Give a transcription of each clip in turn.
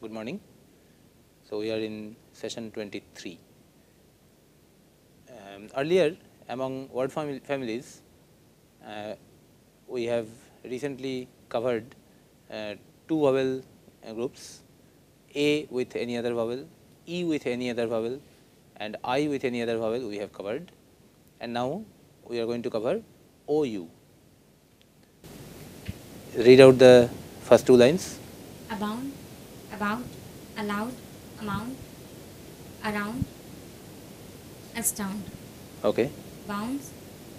Good morning. So, we are in session 23. Um, earlier among word fami families, uh, we have recently covered uh, two vowel uh, groups A with any other vowel, E with any other vowel and I with any other vowel we have covered and now we are going to cover OU. Read out the first two lines. abound, about, allowed, amount, around, astound, Okay. bounce,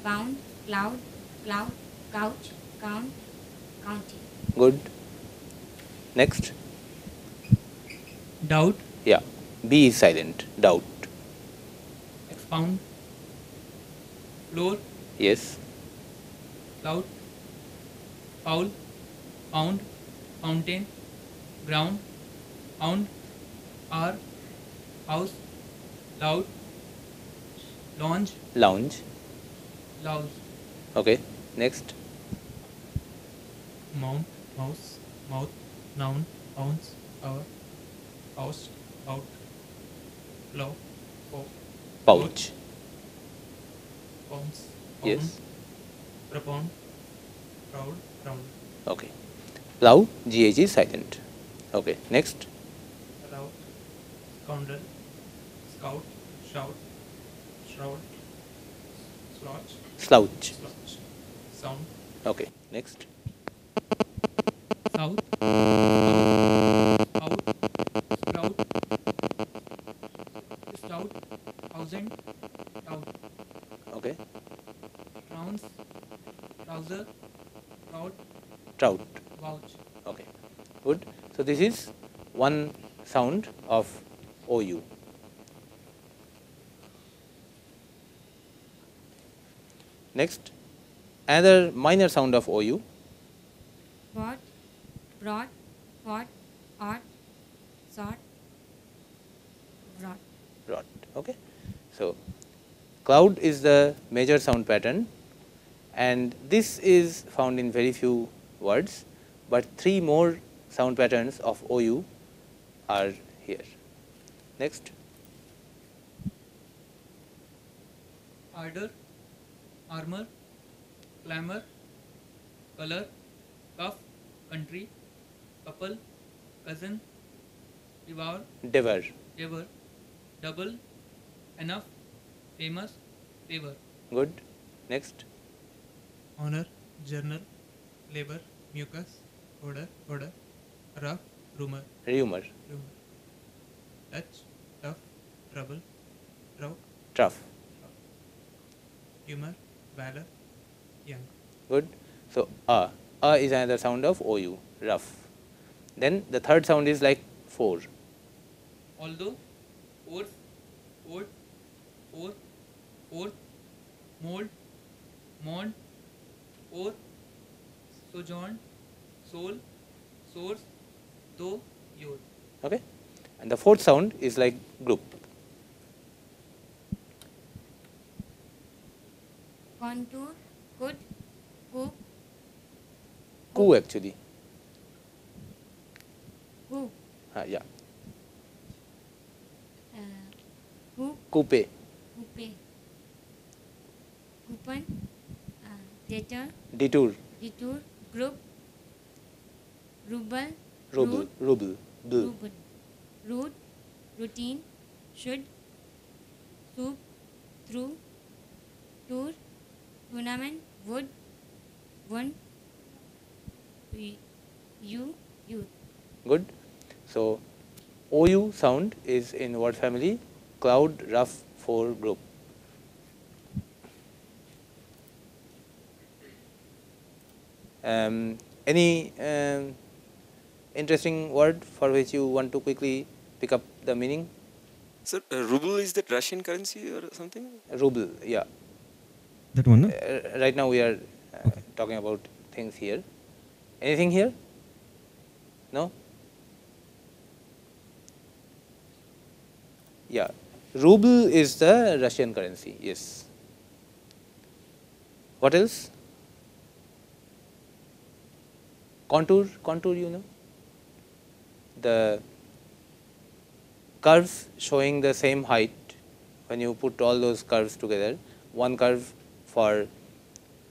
bound, cloud, cloud, couch, count, county, Good. Next. doubt, Yeah. B is silent. Doubt. expound, floor, Yes. cloud, foul, pound, fountain, ground, pound, R, house, loud, lounge, Lounge. louse, Okay. Next. mount, mouse, mouth, noun, ounce, hour, house, out, plow, pop, Pouch. pounce, Yes. pound, propound, proud, round, Okay. Plow. Gh is silent. Okay. Next. Scoundrel, scout, shout, shroud, slouch, Slouch. slouch, sound, Okay. Next. south, out, sprout, stout, thousand, tout, Okay. trounce, trouser, trout, Trout. vouch. Okay. Good. So this is one sound of OU. Next, another minor sound of OU. bought, brought, fought, ought, sought, brought, Rot. Okay. So, cloud is the major sound pattern and this is found in very few words, but three more sound patterns of OU are here. Next, Ardor, armor, clamor, color, cuff, country, couple, cousin, devour, devour. ever, double, enough, famous, favor. Good. Next, Honor, journal, labor, mucus, odor, odor, rough, rumor, rumor, rumor. Touch, tough, trouble, trout, trough. humor, valor, young. Good. So, a. A is another sound of OU, rough. Then the third sound is like 4. Although, or, oath, oath, oath, mold, mourn, oath, sojourn, soul, source, though, your. Okay. And the fourth sound is like group. contour, could, coop, Coo actually. who, Uh, yeah. uh, who, Coupe. coupe, coupon, uh, theater, Detour. detour, group, ruble, Ruble. Ruble. Ruble, root, routine, should, soup, through, tour, tournament, would, one, y- you. Good. So, OU sound is in word family cloud rough 4 group. Um, any um, interesting word for which you want to quickly pick up the meaning? Sir, uh, ruble is that Russian currency or something? Ruble, yeah. That one, no? Uh, right now we are uh, talking about things here. Anything here? No? Yeah, ruble is the Russian currency, yes. What else? Contour, contour you know? The curves showing the same height when you put all those curves together, one curve for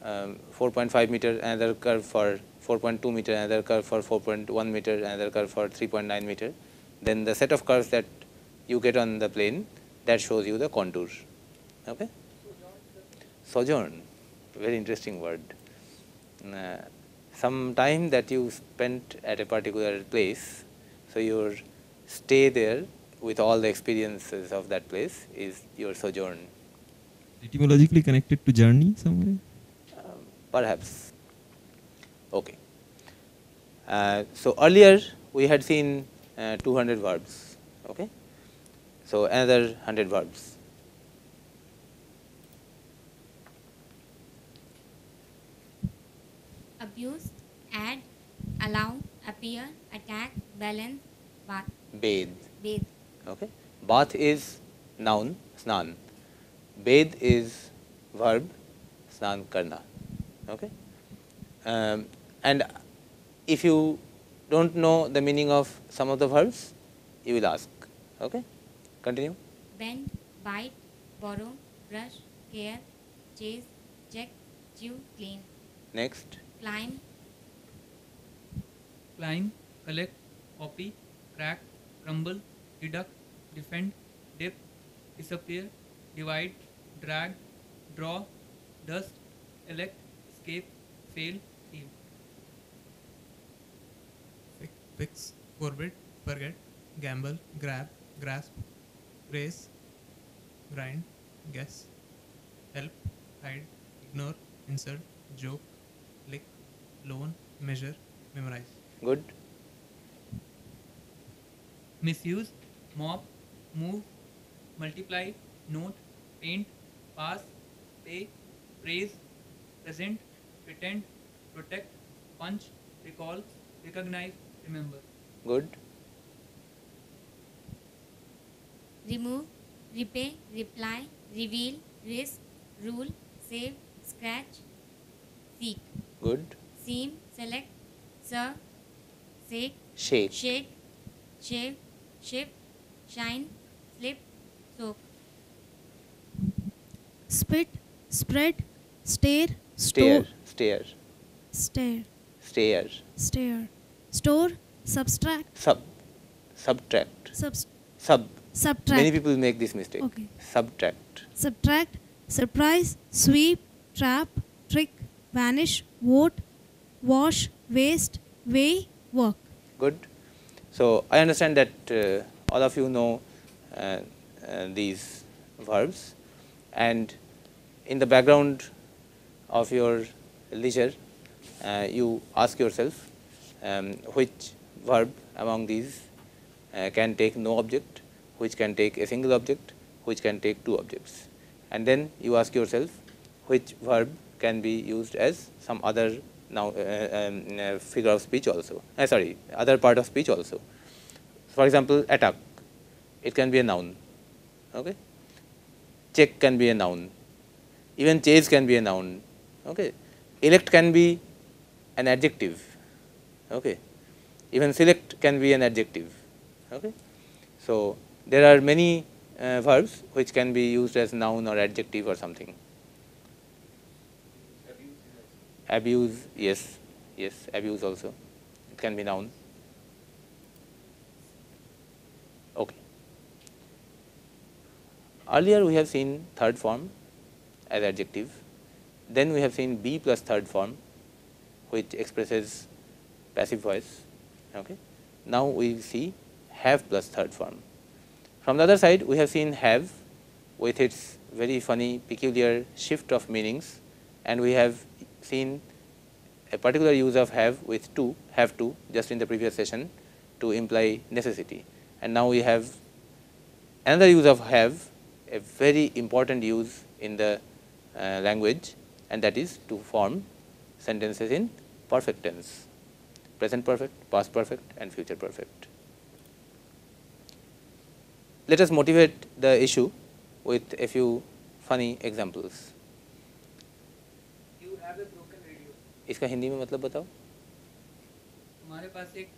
um, 4.5 meter, another curve for 4.2 meter, another curve for 4.1 meter, another curve for 3.9 meter, then the set of curves that you get on the plane that shows you the contour. Okay? Sojourn, very interesting word. Uh, some time that you spent at a particular place, so your stay there with all the experiences of that place is your sojourn. Etymologically connected to journey somewhere? Um, perhaps. Okay. Uh, so earlier we had seen uh, 200 verbs. Okay. So another 100 verbs. abuse, add, allow, appear, attack, balance, bath, Bathe. bathe, Okay. Bath is noun, snan. Bathe is verb, snan karna. Okay. Um, and if you don't know the meaning of some of the verbs, you will ask. Okay. Continue. bend, bite, borrow, brush, care, chase, check, chew, clean, Next. climb, climb, collect, copy, crack, crumble, deduct, defend, dip, disappear, divide, drag, draw, dust, elect, escape, fail, feel. Fi- fix, forbid, forget, gamble, grab, grasp, race, grind, guess, help, hide, ignore, insert, joke, lick, loan, measure, memorize. Good. misuse, mop, move, multiply, note, paint, pass, pay, praise, present, pretend, protect, punch, recall, recognize, remember. Good. remove, repay, reply, reveal, risk, rule, save, scratch, seek, Good. seam, select, serve, shake, Shake. shake, shave, shift, shine, slip, spit, spread, stare, Stare. Stare. stare, Stare. stare, store, subtract, Sub. Subtract. subs, Sub. Subtract. Many people make this mistake. Okay. Subtract. subtract, surprise, sweep, trap, trick, vanish, vote, wash, waste, weigh, work. Good. So I understand that uh, all of you know uh, uh, these verbs, and in the background of your leisure, uh, you ask yourself um, which verb among these uh, can take no object, which can take a single object, which can take two objects, and then you ask yourself which verb can be used as some other now uh, um, uh, figure of speech also. Uh, sorry, other part of speech also. For example, attack, it can be a noun. Okay. Check can be a noun. Even chase can be a noun. Okay. Elect can be an adjective. Okay. Even select can be an adjective. Okay. So there are many uh, verbs which can be used as noun or adjective or something. Abuse, yes, yes, abuse also. It can be noun. Okay. Earlier we have seen third form as adjective. Then we have seen be plus third form, which expresses passive voice. Okay. Now we see have plus third form. From the other side, we have seen have with its very funny, peculiar shift of meanings, and we have seen a particular use of have with to, have to, just in the previous session to imply necessity. And now we have another use of have, a very important use in the language, and that is to form sentences in perfect tense, present perfect, past perfect, and future perfect. Let us motivate the issue with a few funny examples. You have a broken radio. इसका हिंदी में मतलब बताओ तुम्हारे पास एक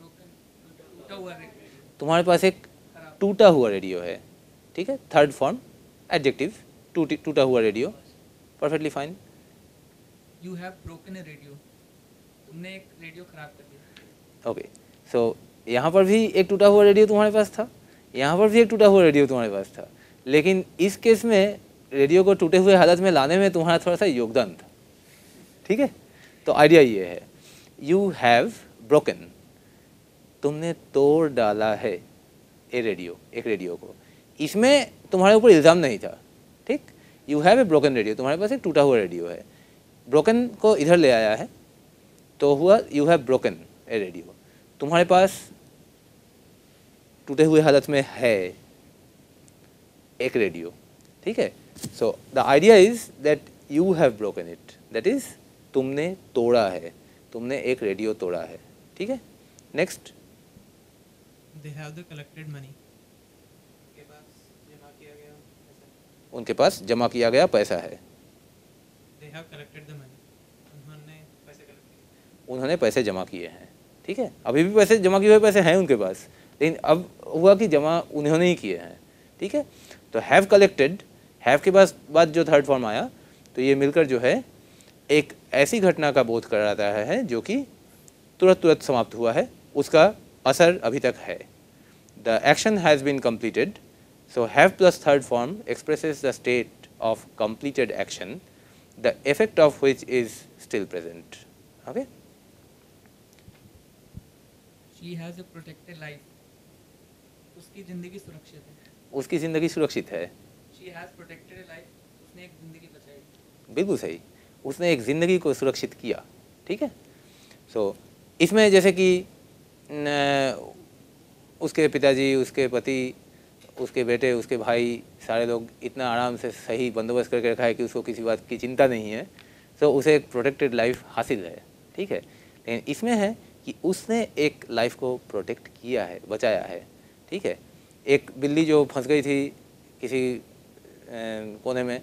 broken टूटा हुआ radio तुम्हारे पास एक खराब टूटा हुआ रेडियो है ठीक है थर्ड फॉर्म एडजेक्टिव टूटा हुआ radio. Perfectly fine you have broken a radio तुमने एक रेडियो खराब कर दिया। ओके सो यहाँ पर भी एक टूटा हुआ रेडियो तुम्हारे पास था। यहाँ पर भी एक टूटा हुआ रेडियो तुम्हारे पास था। लेकिन इस केस में रेडियो को टूटे हुए हालत में लाने में तुम्हारा थोड़ा सा योगदान था। ठीक है? तो आइडिया ये है। यू हैव ब्रोकन तुमने तोड़ डाला है। ए रेडियो एक रेडियो को। इसमें तुम्हारे ऊपर इल्ज़ाम नहीं था। ठीक? You have a broken radio तुम्हारे पास एक टूटा हुआ रेडियो है। ब्रोकन को इधर ले आया है तो हुआ you have broken a radio तुम्हारे पास टूटे हुए हालत में है एक रेडियो ठीक है? So the idea is that you have broken it that is तुमने तोड़ा है। तुमने एक रेडियो तोड़ा है, ठीक है? Next They have the collected money. के पास जमा किया गया पैसा. उनके पास जमा किया गया पैसा है. उन्होंने पैसे जमा किए हैं। ठीक है? अभी भी पैसे जमा किए हुए पैसे हैं उनके पास लेकिन अब हुआ कि जमा उन्होंने ही किए हैं। ठीक है? तो हैव कलेक्टेड हैव के पास बाद जो थर्ड फॉर्म आया तो ये मिलकर जो है एक ऐसी घटना का बोध कराता है जो कि तुरंत तुरंत समाप्त हुआ है। उसका असर अभी तक है। The action has been completed. So have plus third form expresses the state of completed action the effect of which is still present. Okay? She has a protected life उसकी ज़िंदगी सुरक्षित है। उसकी ज़िंदगी सुरक्षित है। She has protected a life उसने एक ज़िंदगी बचाई। बिल्कुल सही। उसने एक ज़िंदगी को सुरक्षित किया। ठीक है? सो इसमें जैसे कि न, उसके पिताजी उसके पति उसके बेटे, उसके भाई, सारे लोग इतना आराम से सही बंदोबस्त करके रखा है कि उसको किसी बात की चिंता नहीं है। सो उसे एक प्रोटेक्टेड लाइफ हासिल है। ठीक है? लेकिन इसमें है कि उसने एक लाइफ को प्रोटेक्ट किया है, बचाया है। ठीक है? एक बिल्ली जो फंस गई थी किसी कोने में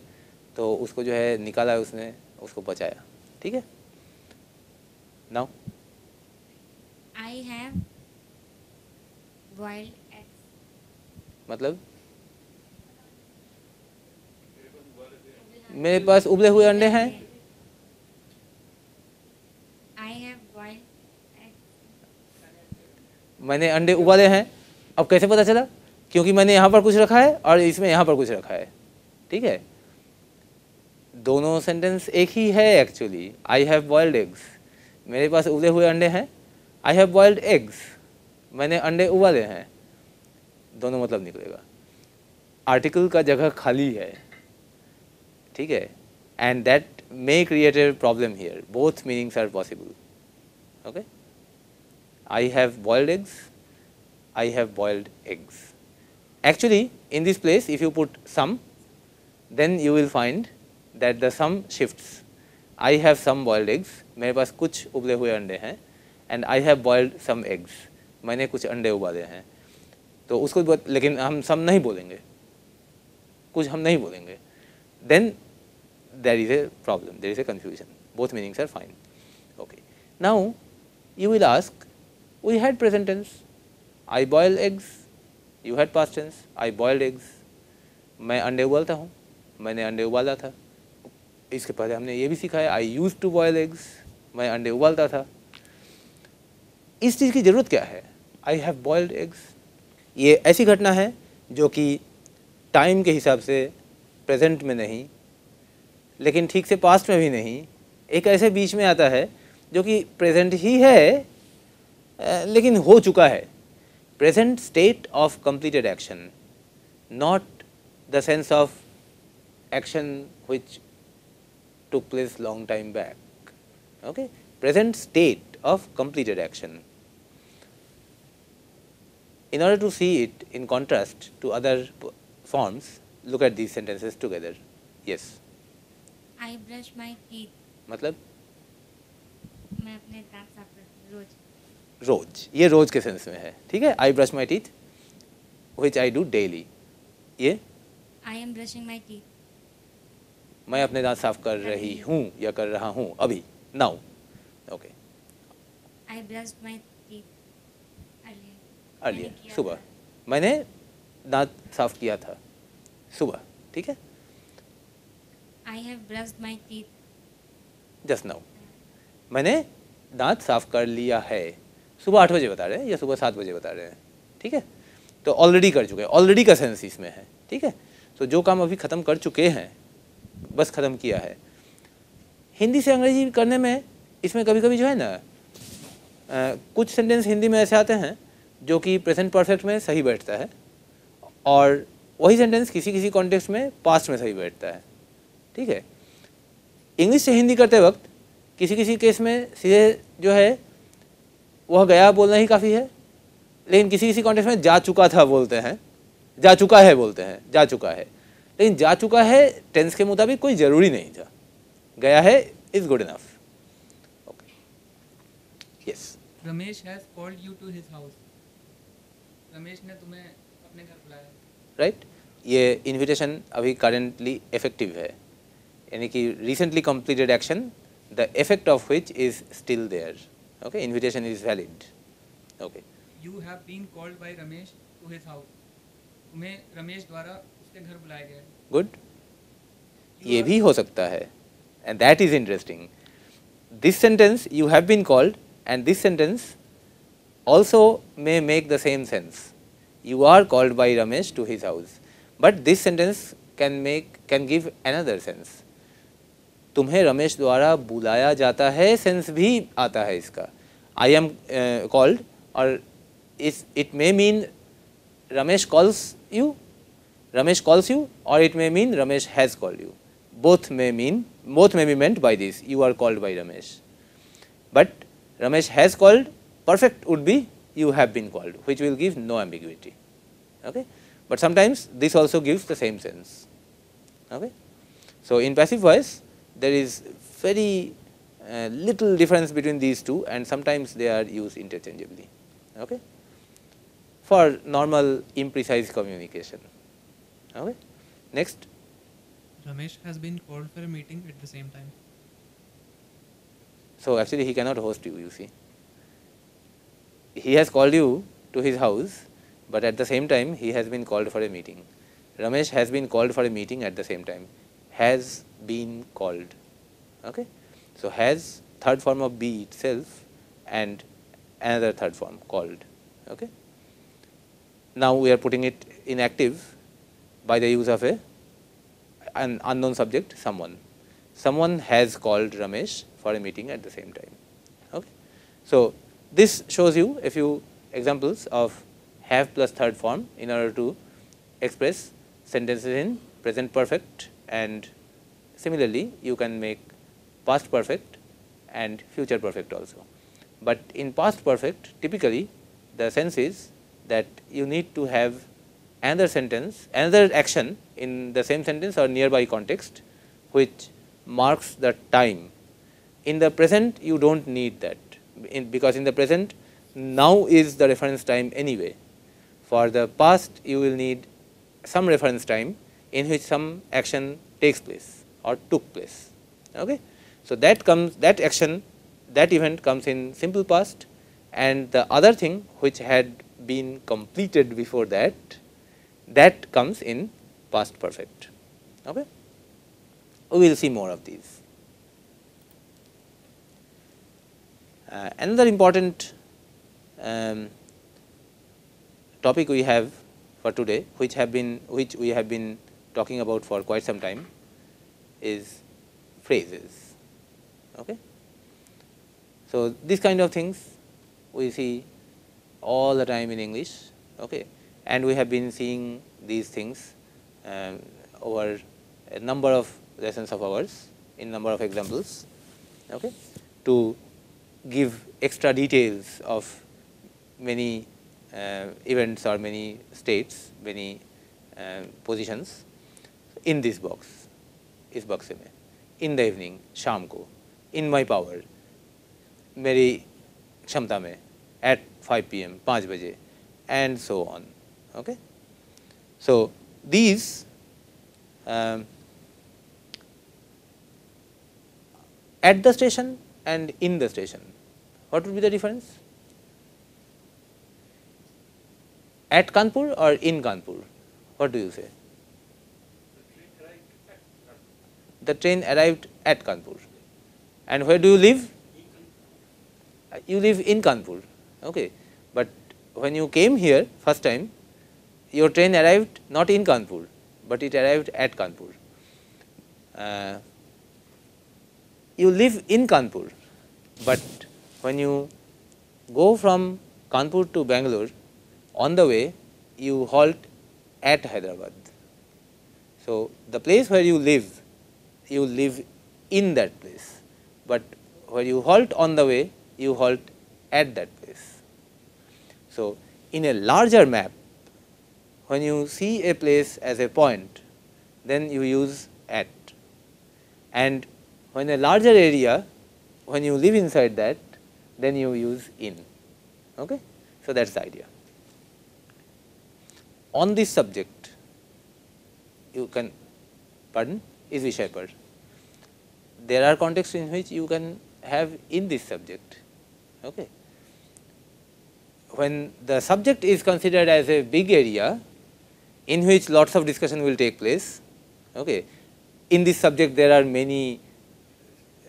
तो उसको जो है निकाला है उसने, उसको बचाया। ठीक है? Now I have boiled. मतलब? मेरे पास उबले हुए अंडे हैं. मैंने अंडे उबाले हैं। अब कैसे पता चला? क्योंकि मैंने यहाँ पर कुछ रखा है और इसमें यहाँ पर कुछ रखा है। ठीक है? दोनों सेंटेंस एक ही है actually I have boiled eggs मेरे पास उबले हुए अंडे हैं। आई हैव बॉइल्ड एग्स मैंने अंडे उबाले हैं। दोनों मतलब निकलेगा। आर्टिकल का जगह खाली है, ठीक है? And that may create a problem here both meanings are possible okay I have boiled eggs I have boiled eggs actually in this place if you put some then you will find that the some shifts I have some boiled eggs मेरे पास कुछ उबले हुए अंडे हैं and I have boiled some eggs मैंने कुछ अंडे उबाले हैं। तो उसको भी लेकिन हम सब नहीं बोलेंगे। कुछ हम नहीं बोलेंगे। Then there is a problem there is a confusion both meanings are fine okay now you will ask we had present tense I boil eggs you had past tense I boiled eggs मैं अंडे उबालता हूँ। मैंने अंडे उबाला था। इसके पहले हमने ये भी सिखाया I use to boil eggs मैं अंडे उबालता था। इस चीज़ की ज़रूरत क्या है? आई हैव बॉयल्ड एग्स ये ऐसी घटना है जो कि टाइम के हिसाब से प्रेजेंट में नहीं, लेकिन ठीक से पास्ट में भी नहीं। एक ऐसे बीच में आता है जो कि प्रेजेंट ही है लेकिन हो चुका है। Present state of completed action not the sense of action which took place long time back, okay? Present state of completed action. In order to see it in contrast to other forms look at these sentences together yes I brush my teeth. मतलब मैं अपने दांत साफ़ करती हूँ रोज रोज ये रोज के sense में है ठीक है I brush my teeth which I do daily ये I am brushing my teeth. मैं अपने दांत साफ़ कर रही हूँ या कर रहा हूँ अभी now okay my teeth earlier. Earlier सुबह। मैंने दांत साफ़ किया था। सुबह ठीक है? I have brushed my teeth. Just now मैंने दांत साफ़ कर लिया है। सुबह आठ बजे बता रहे हैं या सुबह सात बजे बता रहे हैं? ठीक है? तो ऑलरेडी कर चुके हैं। ऑलरेडी का सेंस इसमें है। ठीक है? तो जो काम अभी ख़त्म कर चुके हैं बस ख़त्म किया है। हिंदी से अंग्रेज़ी करने में इसमें कभी कभी जो है ना कुछ सेंटेंस हिंदी में ऐसे आते हैं जो कि प्रेजेंट परफेक्ट में सही बैठता है और वही सेंटेंस किसी किसी कॉन्टेक्स्ट में पास्ट में सही बैठता है। ठीक है? इंग्लिश से हिंदी करते वक्त किसी किसी केस में सीधे जो है, वह गया बोलना ही काफ़ी है, लेकिन किसी किसी कॉन्टेक्स्ट में जा चुका था बोलते हैं, जा चुका है बोलते हैं, जा चुका है। लेकिन जा चुका है टेंस के मुताबिक कोई ज़रूरी नहीं था। गया है is good enough okay yes Ramesh has called you to his house Ramesh ने तुम्हें अपने घर बुलाया। राइट ये इनविटेशन अभी करेंटली इफ़ेक्टिव है। यानी कि recently completed action the effect of which is still there okay invitation is valid okay you have been called by Ramesh to his house तुम्हें रमेश द्वारा उसके घर बुलाया गया। गुड ये भी हो सकता है। And that is interesting this sentence you have been called and this sentence also may make the same sense. You are called by Ramesh to his house, but this sentence can make can give another sense. तुम्हें रमेश द्वारा बुलाया जाता है sense भी आता है इसका I am called और इस it may mean Ramesh calls you Ramesh calls you और it may mean Ramesh has called you both may mean both may be meant by this you are called by ramesh but ramesh has called perfect would be you have been called which will give no ambiguity. Okay? But sometimes this also gives the same sense. Okay? So in passive voice there is very uh, little difference between these two and sometimes they are used interchangeably. Okay? For normal imprecise communication. Okay? Next. Ramesh has been called for a meeting at the same time. So actually he cannot host you, you see. He has called you to his house, but at the same time he has been called for a meeting. Ramesh has been called for a meeting at the same time. Has been called. Okay? So has third form of be itself and another third form called. Okay? Now we are putting it in active by the use of a an unknown subject someone. Someone has called Ramesh for a meeting at the same time. Okay. So, this shows you a few examples of have plus third form in order to express sentences in present perfect and similarly you can make past perfect and future perfect also. But in past perfect typically the sense is that you need to have another sentence, another action in the same sentence or nearby context which marks the time. In the present you do not need that in, because in the present now is the reference time anyway. For the past you will need some reference time in which some action takes place or took place. Okay? So, that comes that action that event comes in simple past and the other thing which had been completed before that that comes in past perfect. Okay? We will see more of these. Uh, another important um, topic we have for today, which have been which we have been talking about for quite some time, is phrases. Okay. So these kind of things we see all the time in English. Okay, and we have been seeing these things um, over a number of lessons of ours in number of examples okay, to give extra details of many uh, events or many states, many uh, positions in this box, इस बक्से में in the evening, शाम को in my power, मेरी क्षमता में at 5 pm, 5 बजे and so on. Okay? So, these um, at the station and in the station, what would be the difference? at Kanpur or in Kanpur? What do you say? The train arrived at Kanpur. And where do you live? You live in Kanpur. Okay. But when you came here first time, your train arrived not in Kanpur, but it arrived at Kanpur. Uh, you live in Kanpur, but when you go from Kanpur to Bangalore, on the way you halt at Hyderabad. So, the place where you live, you live in that place, but where you halt on the way, you halt at that place. So, in a larger map, when you see a place as a point, then you use at. And when a larger area, when you live inside that, then you use in. Okay? So, that is the idea. On this subject, you can, pardon, is Vishaypar. There are contexts in which you can have in this subject. Okay? When the subject is considered as a big area in which lots of discussion will take place, okay, in this subject there are many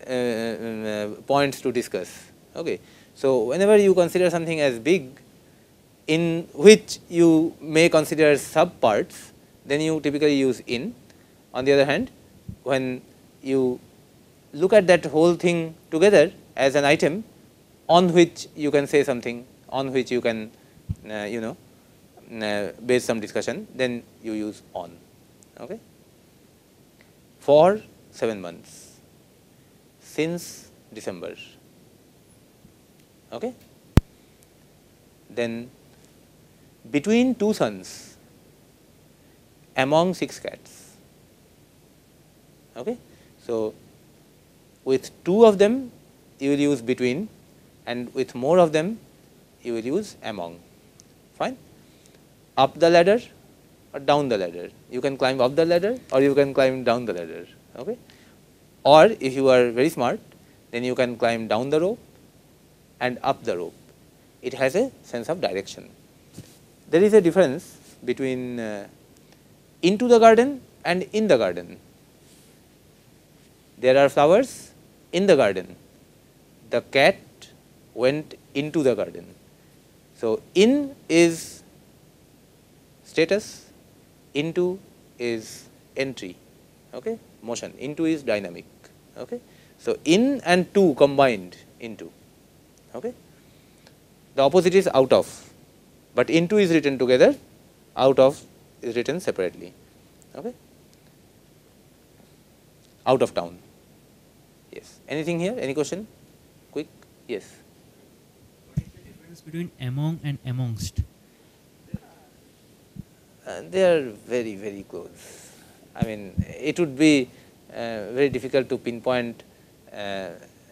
uh, uh, points to discuss. Okay. So, whenever you consider something as big in which you may consider sub parts, then you typically use in. On the other hand, when you look at that whole thing together as an item on which you can say something, on which you can uh, you know uh, base some discussion, then you use on. Okay. For 7 months since December. Okay. Then between two sons among six cats. Okay. So, with two of them you will use between and with more of them you will use among fine up the ladder or down the ladder you can climb up the ladder or you can climb down the ladder okay or if you are very smart then you can climb down the rope and up the rope. It has a sense of direction. There is a difference between uh, into the garden and in the garden. There are flowers in the garden. The cat went into the garden. So in is status into is entry. Okay? Motion. Into is dynamic. Okay? So in and to combined into okay? The opposite is out of. But into is written together out of is written separately. Okay? Out of town. Yes. Anything here? Any question? Quick? Yes. What is the difference between among and amongst? Uh, they are very very close. I mean it would be uh, very difficult to pinpoint uh,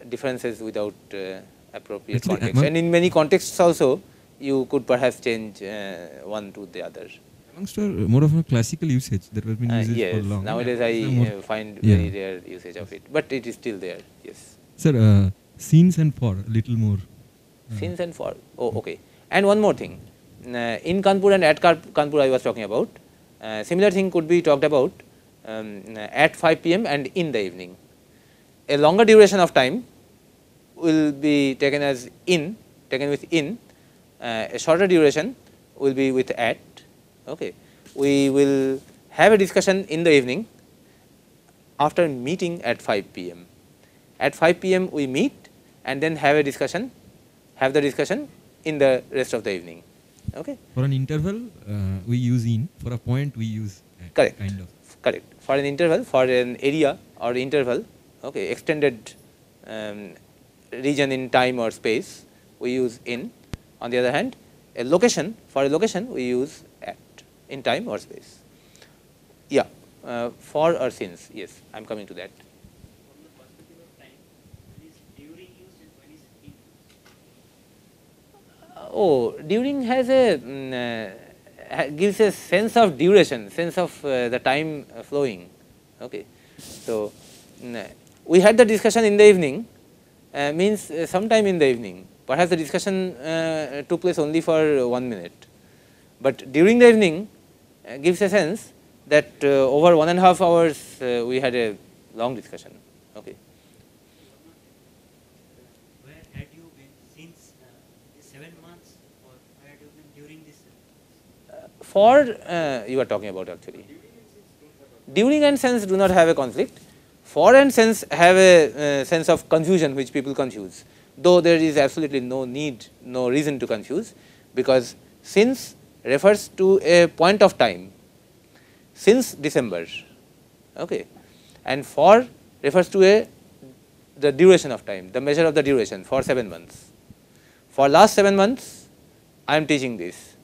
differences without uh, appropriate Actually, context. and in many contexts also you could perhaps change uh, one to the other. Amongst are more of a classical usage that has been Uh, used yes. for long. nowadays i uh, find Yeah. very rare usage of it but it is still there yes. Sir, uh, scenes and for a little more. uh, since and for oh okay. And one more thing. Uh, in kanpur and at kanpur i was talking about uh, similar thing could be talked about um, at 5 pm and in the evening. A longer duration of time will be taken as in taken with in uh, a shorter duration will be with at okay we will have a discussion in the evening after meeting at 5 pm at 5 pm we meet and then have a discussion have the discussion in the rest of the evening okay For an interval, uh, we use in. For a point, we use at, Correct. Kind of. correct for an interval for an area or interval okay extended um, region in time or space we use in. On the other hand a location for a location we use at in time or space. Yeah uh, for or since yes i'm coming to that. In? oh during has a mm, uh, gives a sense of duration sense of uh, the time uh, flowing. Okay so mm, uh, we had the discussion in the evening uh, means uh, sometime in the evening perhaps the discussion uh, took place only for one minute But during the evening uh, gives a sense that uh, over one and a half hours uh, we had a long discussion. Okay. Where had you been since uh, seven months, or where had you been during this? For uh, you are talking about actually. During and sense do not have a conflict. For and sense have a uh, sense of confusion which people confuse, though there is absolutely no need, no reason to confuse, because since refers to a point of time since December, okay, and for refers to a the duration of time, the measure of the duration for 7 months. For last 7 months, I am teaching this.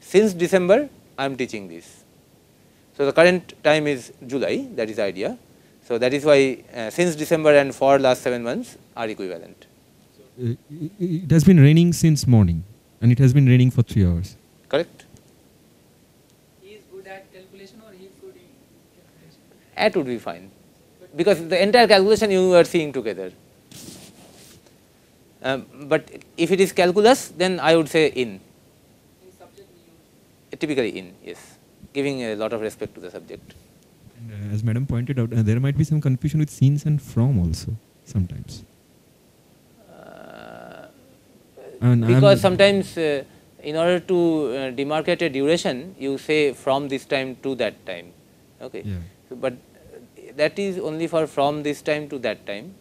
Since December, I am teaching this. So, the current time is July, that is the idea. So, that is why uh, since December and for last 7 months are equivalent. Uh, i- i- it has been raining since morning, and it has been raining for three hours. Correct? He is good at calculation or he is good in calculation? At would be fine, because the entire calculation you are seeing together. Um, but if it is calculus, then I would say in, In subject typically in, yes, giving a lot of respect to the subject. And uh, as Madam pointed out, uh, there might be some confusion with since and from also sometimes. Uh, And I'm- because sometimes uh, in order to uh, demarcate a duration, you say from this time to that time. Okay. Yeah. So, but that is only for from this time to that time.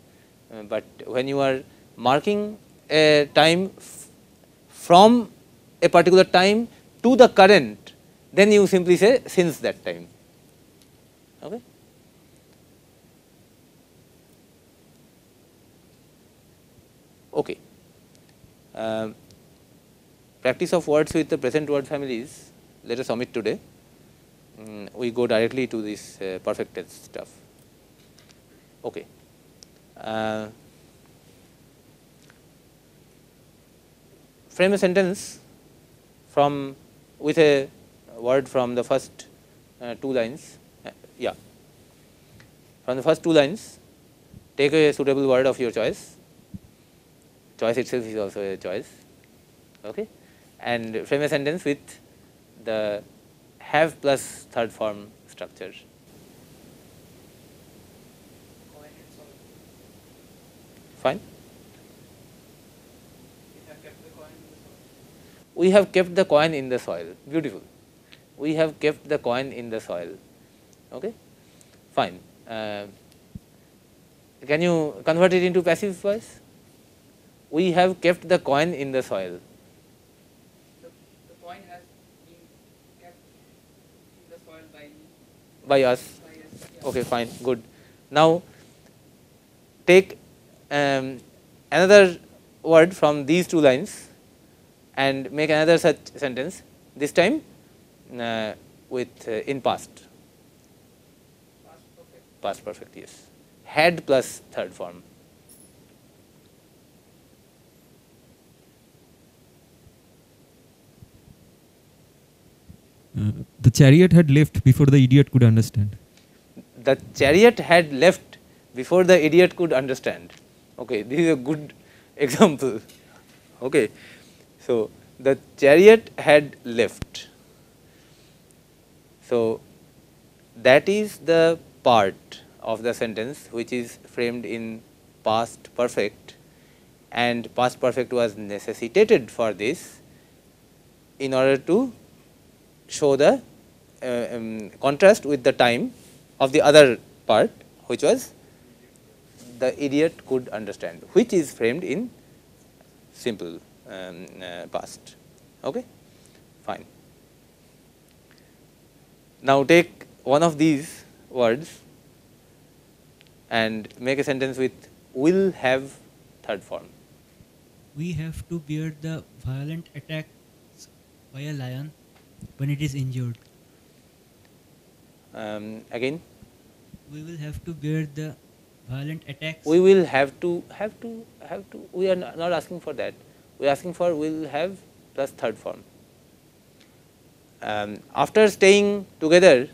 Uh, but when you are marking a time f- from a particular time to the current, then you simply say since that time. Okay. Okay. Um, practice of words with the present word families, let us omit today. Mm, we go directly to this uh, perfect tense stuff. Okay. Uh, frame a sentence from with a word from the first uh, two lines. Yeah. From the first two lines, take a suitable word of your choice. Choice itself is also a choice. Okay. And frame a sentence with the have plus third form structure. Coin and solve. Fine. We have kept the coin in the soil. We have kept the coin in the soil. Beautiful. We have kept the coin in the soil. Okay. Fine. Uh, can you convert it into passive voice? We have kept the coin in the soil. The, the coin has been kept in the soil by, By us. by us. Yeah. Okay, fine, good. Now, take um, another word from these two lines and make another such sentence, this time uh, with uh, in past. Past perfect, yes. Had plus third form. Uh, the chariot had left before the idiot could understand. The chariot had left before the idiot could understand. Okay, this is a good example. Okay, so the chariot had left. So that is the part of the sentence which is framed in past perfect and past perfect was necessitated for this in order to show the uh, um, contrast with the time of the other part which was the idiot could understand which is framed in simple um, uh, past. Okay? Fine. Now take one of these words and make a sentence with will have third form We have to bear the violent attacks by a lion when it is injured. um, again We will have to bear the violent attacks. we will have to have to have to we are not not asking for that we are asking for will have plus third form um, after staying together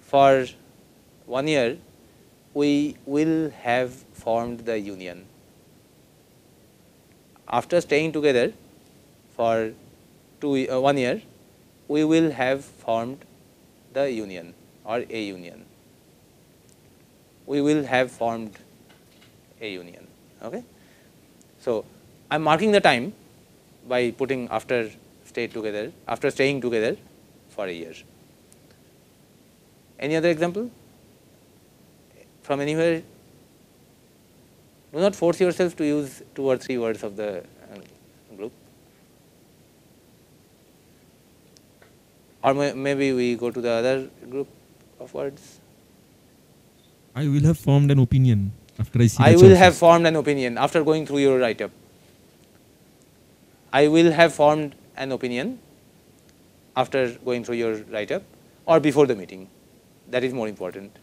for one year we will have formed the union after staying together for two uh, one year we will have formed the union or a union. We will have formed a union. Okay? So, I am marking the time by putting after stay together, after staying together for a year. Any other example? From anywhere? Do not force yourself to use two or three words of the uh, group. Or may, maybe we go to the other group of words. I will have formed an opinion after I see. I will have formed an opinion after going through your write up. I will have formed an opinion after going through your write up or before the meeting. That is more important.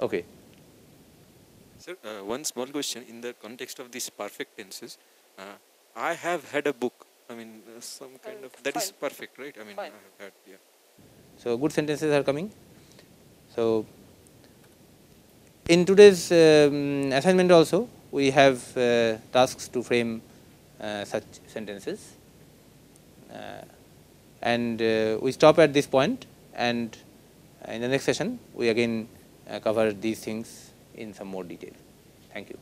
Okay. Sir, uh, one small question in the context of these perfect tenses. Uh, I have had a book. I mean, uh, some kind of that is fine. perfect, right? I mean, Fine. I have had, yeah. So, good sentences are coming. So, in today's um, assignment also we have uh, tasks to frame uh, such sentences uh, and uh, we stop at this point. point and in the next session we again Uh, cover these things in some more detail. Thank you.